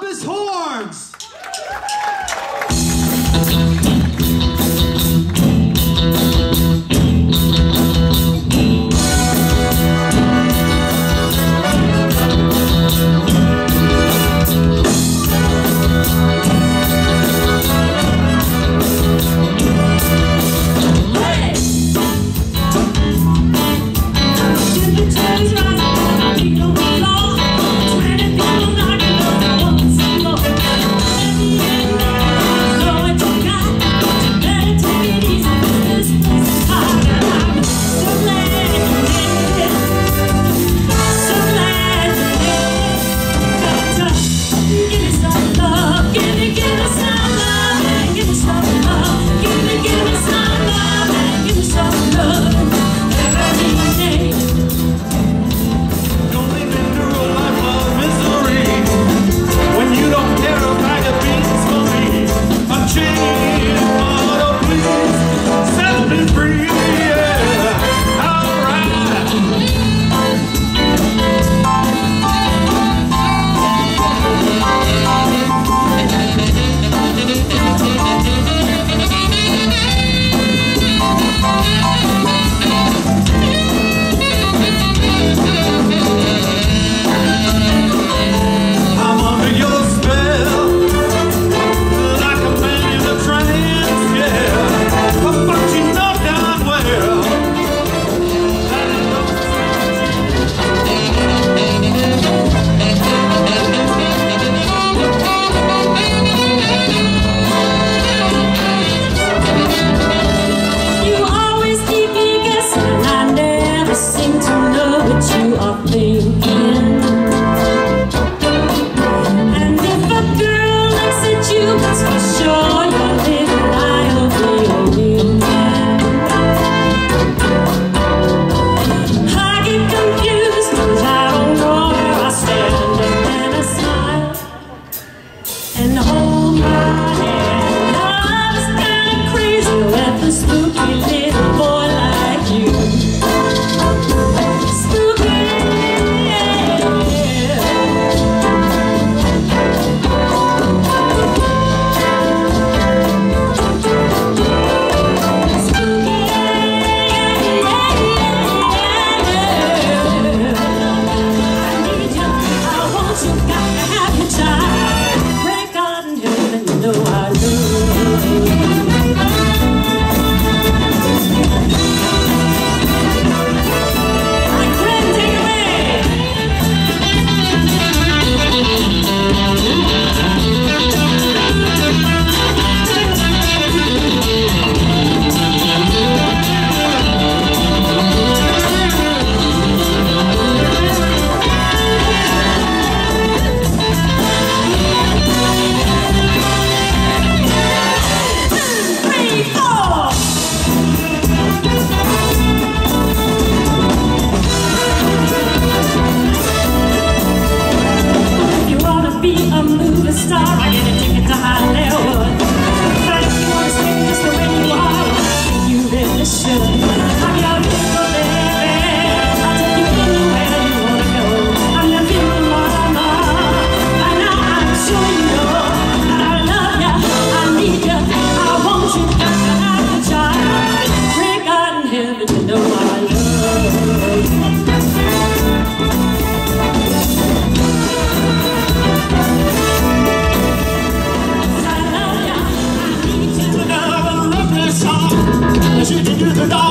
Columbus Horns. should 去警局的村